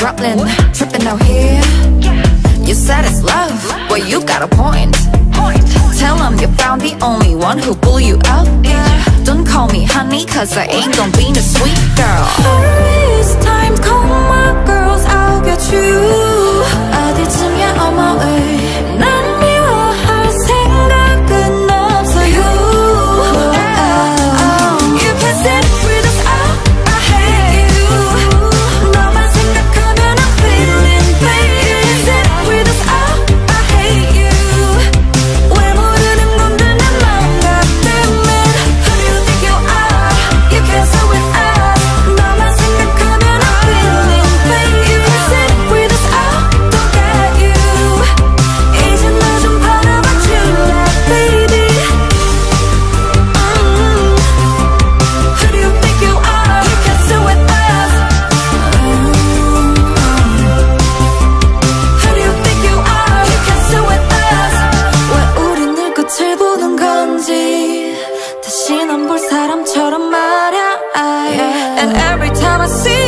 Brooklyn, trippin' tripping out here. You said it's love, well you got a point. Tell them you found the only one who pull you out yeah. Don't call me honey cause I ain't gon' be no sweet girl It's time call my girls, I'll get you 어쩐지 다시 넌 볼 사람처럼 말야 And every time I see